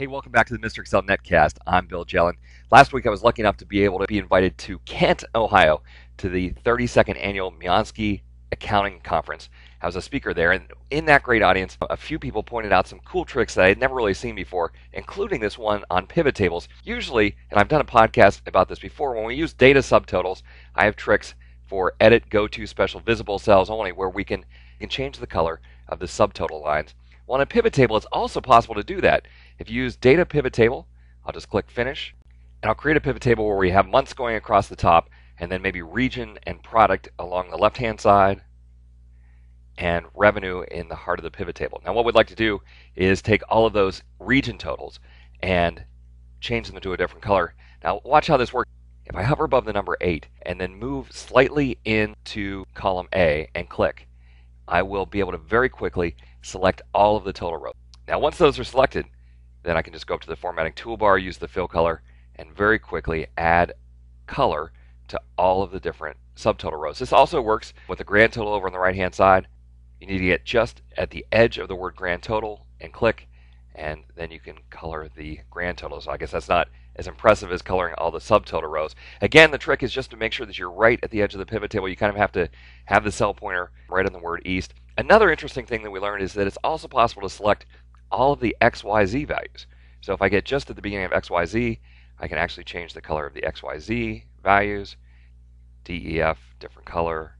Hey, welcome back to the Mr. Excel Netcast. I'm Bill Jelen. Last week I was lucky enough to be able to be invited to Kent, Ohio, to the 32nd annual Mionsky Accounting Conference. I was a speaker there, and in that great audience, a few people pointed out some cool tricks that I had never really seen before, including this one on pivot tables. Usually, and I've done a podcast about this before, when we use data subtotals, I have tricks for edit go to special visible cells only where we can, can change the color of the subtotal lines. Well, on a pivot table, it's also possible to do that. If you use data pivot table, I'll just click finish, and I'll create a pivot table where we have months going across the top, and then maybe region and product along the left-hand side, and revenue in the heart of the pivot table. Now, what we'd like to do is take all of those region totals and change them to a different color. Now, watch how this works. If I hover above the number 8 and then move slightly into column A and click, I will be able to very quickly select all of the total rows. Now once those are selected, then I can just go up to the formatting toolbar, use the fill color, and very quickly add color to all of the different subtotal rows. This also works with the grand total over on the right hand side. You need to get just at the edge of the word grand total and click and then you can color the grand total. So I guess that's not as impressive as coloring all the subtotal rows. Again, the trick is just to make sure that you're right at the edge of the pivot table. You kind of have to have the cell pointer right on the word east. Another interesting thing that we learned is that it's also possible to select all of the XYZ values. So if I get just at the beginning of XYZ, I can actually change the color of the XYZ values, DEF, different color,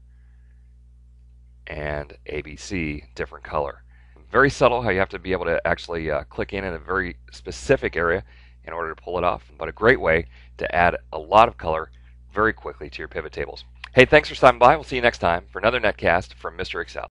and ABC, different color. Very subtle how you have to be able to actually uh, click in in a very specific area in order to pull it off, but a great way to add a lot of color very quickly to your pivot tables. Hey, thanks for stopping by. We'll see you next time for another netcast from Mr. Excel.